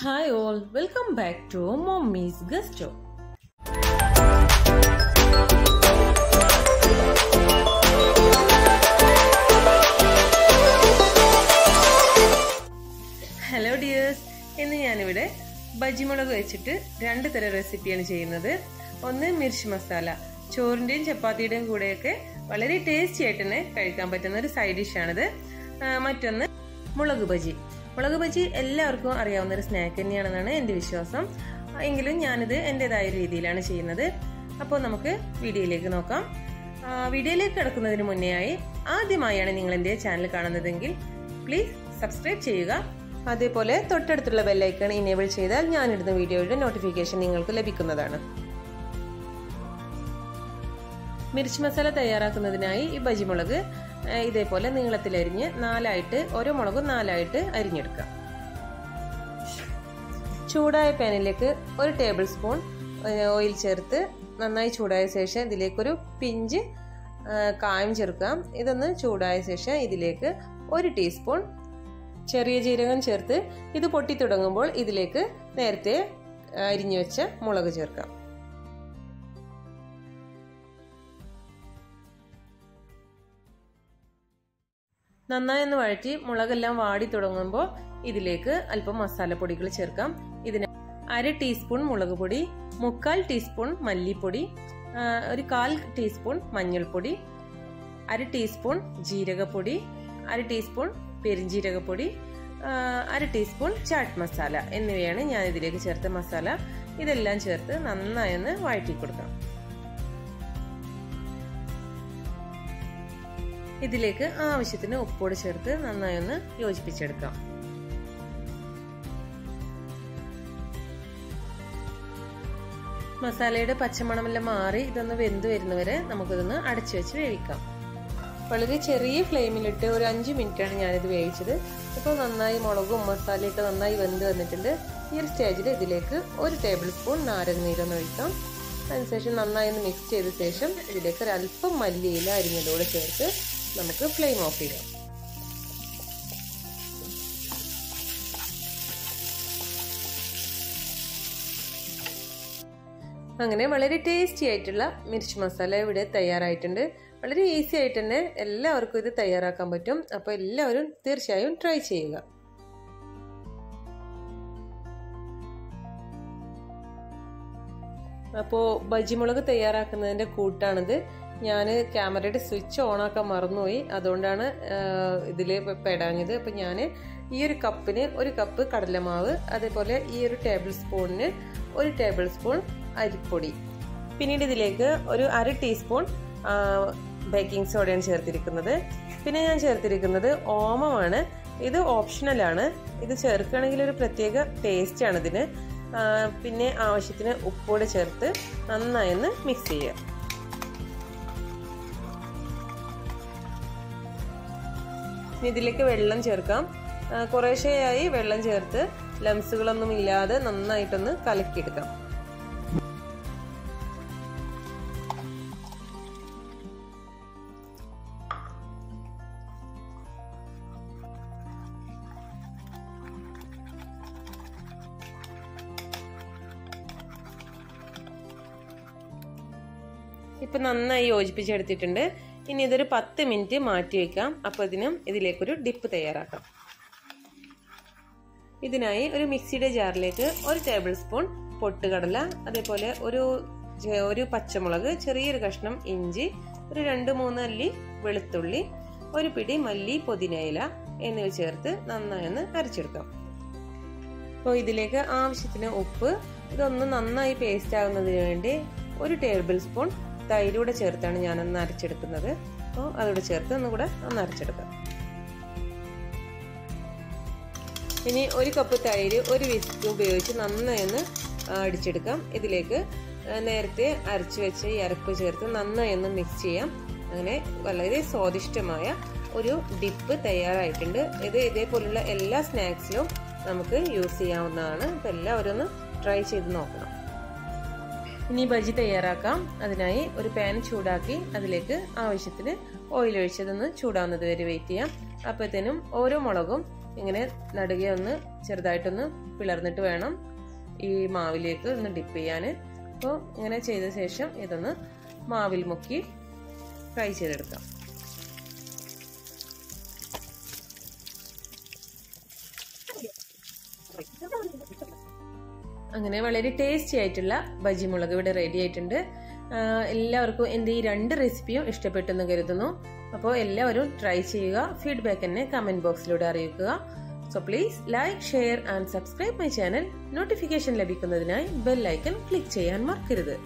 Hi all welcome back to mummy's Gusto. Hello dears ഇന്ന് ഞാനിവിടെ ബജിമുളക് വെച്ചിട്ട് രണ്ട് തരം റെസിപ്പിയാണ് ചെയ്യുന്നത്. ഒന്ന് മിർച്ച് മസാല ചോറിന്റെയും ചപ്പാത്തിയുടെയും കൂടെയൊക്കെ വളരെ ടേസ്റ്റി ആയിട്ട് തന്നെ കഴിക്കാൻ പറ്റുന്ന ഒരു സൈഡ് ഡിഷാണിത് മറ്റൊന്ന് മുളക് ബജി. മുളക് ബജി എല്ലാവർക്കും അറിയാവുന്ന ഒരു സ്നാക്ക് തന്നെയാണെന്നാണ് എന്റെ വിശ്വാസം. എങ്കിലും ഞാനിത് എന്റെതായ രീതിയിലാണ് ചെയ്യുന്നത്. അപ്പോൾ നമുക്ക് വീഡിയോയിലേക്ക് നോക്കാം. വീഡിയോയിലേക്ക് കിടക്കുന്നതിന് മുന്നേയായി ആദ്യമായാണ് നിങ്ങൾ എന്റെ ചാനൽ കാണുന്നതെങ്കിൽ പ്ലീസ് സബ്സ്ക്രൈബ് ചെയ്യുക. അതേപോലെ തൊട്ടടുത്തുള്ള ബെല്ലൈക്കൺ ഇനേബിൾ ചെയ്താൽ ഞാനിടുന്ന വീഡിയോയുടെ നോട്ടിഫിക്കേഷൻ നിങ്ങൾക്ക് ലഭിക്കുന്നതാണ്. മിർച്ച് മസാല തയ്യാറാക്കുന്നതിനായി ഈ ബജിമുളക് ഇതേപോലെ നീളത്തിലരിഞ്ഞ് നാലായിട്ട് ഓരോ മുളകും നാലായിട്ട് അരിഞ്ഞെടുക്കാം ചൂടായ പാനിലേക്ക് ഒരു ടേബിൾ സ്പൂൺ ഓയിൽ ചേർത്ത് നന്നായി ചൂടായ ശേഷം ഇതിലേക്കൊരു പിഞ്ച് കായം ചേർക്കാം. ഇതൊന്ന് ചൂടായ ശേഷം ഇതിലേക്ക് ഒരു ടീസ്പൂൺ ചെറിയ ജീരകം ചേർത്ത് ഇത് പൊട്ടി തുടങ്ങുമ്പോൾ ഇതിലേക്ക് നേരത്തെ അരിഞ്ഞു വെച്ച മുളക് ചേർക്കാം. നന്നായി ഒന്ന് വഴറ്റി മുളകെല്ലാം വാടി തുടങ്ങുമ്പോൾ ഇതിലേക്ക് അല്പം മസാലപ്പൊടികൾ ചേർക്കാം. ഇതിന് അര ടീസ്പൂൺ മുളക് പൊടി മുക്കാൽ ടീസ്പൂൺ മല്ലിപ്പൊടി ഒരു കാൽ ടീസ്പൂൺ മഞ്ഞൾപ്പൊടി അര ടീസ്പൂൺ ജീരകപ്പൊടി അര ടീസ്പൂൺ പെരിഞ്ജീരകപ്പൊടി അര ടീസ്പൂൺ ചാട്ട് മസാല എന്നിവയാണ് ഞാൻ ഇതിലേക്ക് ചേർത്ത മസാല. ഇതെല്ലാം ചേർത്ത് നന്നായി ഒന്ന് വഴറ്റി കൊടുക്കാം ഇതിലേക്ക് ആവശ്യത്തിന് ഉപ്പോട് ചേർത്ത് നന്നായി ഒന്ന് യോജിപ്പിച്ചെടുക്കാം. മസാലയുടെ പച്ചമണമെല്ലാം മാറി ഇതൊന്ന് വെന്ത് വരുന്നവരെ നമുക്കിതൊന്ന് അടച്ചു വെച്ച് വേവിക്കാം. വളരെ ചെറിയ ഫ്ലെയിമിലിട്ട് ഒരു അഞ്ച് മിനിറ്റാണ് ഞാനിത് വേവിച്ചത്. ഇപ്പോൾ നന്നായി മുളകും മസാലയൊക്കെ നന്നായി വെന്ത് വന്നിട്ടുണ്ട്. ഈ ഒരു സ്റ്റേജിൽ ഇതിലേക്ക് ഒരു ടേബിൾ സ്പൂൺ നാരങ്ങ നീരൊന്ന് ഒഴിക്കാം. അതിനുശേഷം നന്നായി ഒന്ന് മിക്സ് ചെയ്ത ശേഷം ഇതിലേക്ക് അല്പം മല്ലിയില അരിഞ്ഞതോടെ ചേർത്ത് നമുക്ക് ഫ്ലെയിം ഓഫ് ചെയ്യാം. അങ്ങനെ വളരെ ടേസ്റ്റി ആയിട്ടുള്ള മിർച്ച് മസാല ഇവിടെ തയ്യാറായിട്ടുണ്ട്. വളരെ ഈസി ആയിട്ട് തന്നെ എല്ലാവർക്കും ഇത് തയ്യാറാക്കാൻ പറ്റും. അപ്പോൾ എല്ലാവരും തീർച്ചയായും ട്രൈ ചെയ്യുക. അപ്പോൾ ബജിമുളക് തയ്യാറാക്കുന്നതിന്റെ കൂട്ടാണിത്. ഞാൻ ക്യാമറയുടെ സ്വിച്ച് ഓൺ ആക്കാൻ മറന്നുപോയി. അതുകൊണ്ടാണ് ഇതിൽ പെടാഞ്ഞത്. അപ്പം ഞാൻ ഈ ഒരു കപ്പിന് ഒരു കപ്പ് കടലമാവ് അതേപോലെ ഈ ഒരു ടേബിൾ സ്പൂണിന് ഒരു ടേബിൾ സ്പൂൺ അരിപ്പൊടി. പിന്നീട് ഇതിലേക്ക് ഒരു അര ടീസ്പൂൺ ബേക്കിംഗ് സോഡയാണ് ചേർത്തിരിക്കുന്നത്. പിന്നെ ഞാൻ ചേർത്തിരിക്കുന്നത് ഓമമാണ്. ഇത് ഓപ്ഷണലാണ്. ഇത് ചേർക്കുകയാണെങ്കിൽ ഒരു പ്രത്യേക ടേസ്റ്റാണ് ഇതിന് പിന്നെ ആവശ്യത്തിന് ഉപ്പോടെ ചേർത്ത് നന്നായി ഒന്ന് മിക്സ് ചെയ്യുക. ഇനി ഇതിലേക്ക് വെള്ളം ചേർക്കാം. കുറേശ്ശേയായി വെള്ളം ചേർത്ത് ലംസുകളൊന്നും ഇല്ലാതെ നന്നായിട്ടൊന്ന് കലക്കിയെടുക്കാം. ഇപ്പൊ നന്നായി യോജിപ്പിച്ചെടുത്തിട്ടുണ്ട്. ഇനി ഇതൊരു പത്ത് മിനിറ്റ് മാറ്റി വയ്ക്കാം അപ്പോൾ ഇതിനും ഇതിലേക്കൊരു ഡിപ്പ് തയ്യാറാക്കാം. ഇതിനായി ഒരു മിക്സിയുടെ ജാറിലേക്ക് ഒരു ടേബിൾ സ്പൂൺ പൊട്ടുകടല അതേപോലെ ഒരു ഒരു പച്ചമുളക് ചെറിയൊരു കഷ്ണം ഇഞ്ചി ഒരു രണ്ട് മൂന്ന് അല്ലി വെളുത്തുള്ളി ഒരു പിടി മല്ലി പൊതിനയില എന്നിവ ചേർത്ത് നന്നായി ഒന്ന് അരച്ചെടുക്കാം. അപ്പോൾ ഇതിലേക്ക് ആവശ്യത്തിന് ഉപ്പ് ഇതൊന്ന് നന്നായി പേസ്റ്റ് ആകുന്നതിന് വേണ്ടി ഒരു ടേബിൾ സ്പൂൺ തൈരൂടെ ചേർത്താണ് ഞാനൊന്ന് അരച്ചെടുക്കുന്നത്. അപ്പോൾ അതോടെ ചേർത്ത് ഒന്നുകൂടെ ഒന്ന് അരച്ചെടുക്കാം. ഇനി ഒരു കപ്പ് തൈര് ഒരു വിസ്ക് ഉപയോഗിച്ച് നന്നായി ഒന്ന് അടിച്ചെടുക്കാം. ഇതിലേക്ക് നേരത്തെ അരച്ചു വെച്ച ഈ അരപ്പ് ചേർത്ത് നന്നായി ഒന്ന് മിക്സ് ചെയ്യാം. അങ്ങനെ വളരെ സ്വാദിഷ്ടമായ ഒരു ഡിപ്പ് തയ്യാറായിട്ടുണ്ട്. ഇത് ഇതേപോലുള്ള എല്ലാ സ്നാക്സിലും നമുക്ക് യൂസ് ചെയ്യാവുന്നതാണ്. എല്ലാവരും ഒന്ന് ട്രൈ ചെയ്ത് നോക്കണം. ഇനി ബജി തയ്യാറാക്കാം. അതിനായി ഒരു പാൻ ചൂടാക്കി അതിലേക്ക് ആവശ്യത്തിന് ഓയിൽ ഒഴിച്ചതൊന്ന് ചൂടാവുന്നത് വരെ വെയിറ്റ് ചെയ്യാം. അപ്പോഴത്തേനും ഓരോ മുളകും ഇങ്ങനെ നടുകെ ഒന്ന് ചെറുതായിട്ടൊന്ന് പിളർന്നിട്ട് വേണം ഈ മാവിലേക്ക് ഒന്ന് ഡിപ്പ് ചെയ്യാൻ. അപ്പോൾ ഇങ്ങനെ ചെയ്ത ശേഷം ഇതൊന്ന് മാവിൽ മുക്കി ഫ്രൈ ചെയ്തെടുക്കാം. അങ്ങനെ വളരെ ടേസ്റ്റി ആയിട്ടുള്ള ബജി മുളക് ഇവിടെ റെഡി ആയിട്ടുണ്ട്. എല്ലാവർക്കും എന്റെ ഈ രണ്ട് റെസിപ്പിയും ഇഷ്ടപ്പെട്ടെന്ന് കരുതുന്നു. അപ്പോൾ എല്ലാവരും ട്രൈ ചെയ്യുക. ഫീഡ്ബാക്ക് എന്നെ കമന്റ് ബോക്സിലൂടെ അറിയിക്കുക. So please like share and subscribe my channel notification ലഭിക്കുന്നതിനായി ബെൽ ഐക്കൺ ക്ലിക്ക് ചെയ്യാൻ മറക്കരുത്.